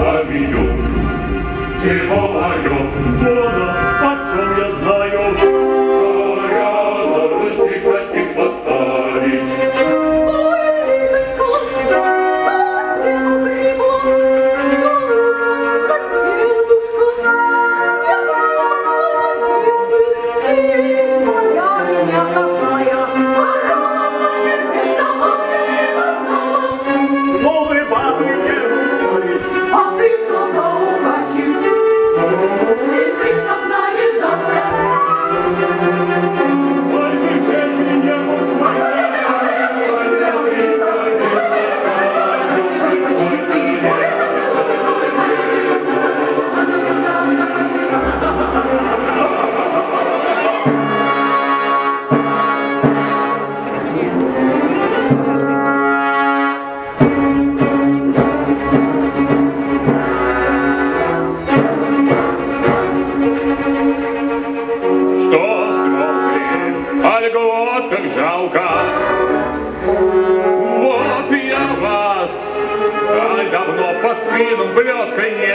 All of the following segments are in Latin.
al miglior, se voglio сыном, блядкой нет.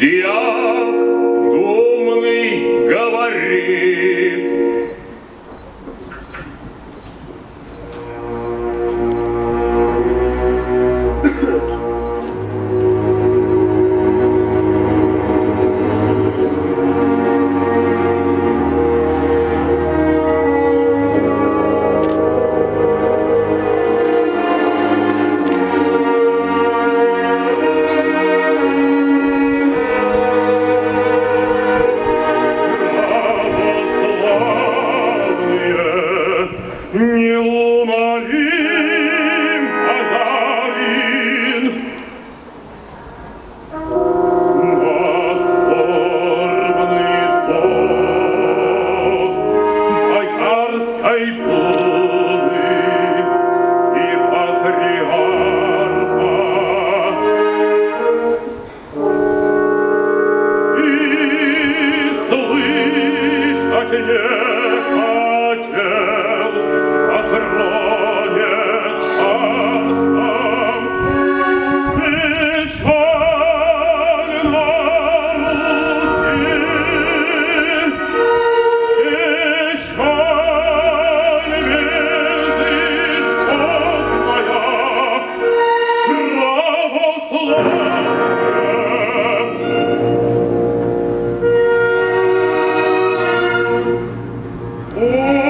Diak Danke, Herr. É.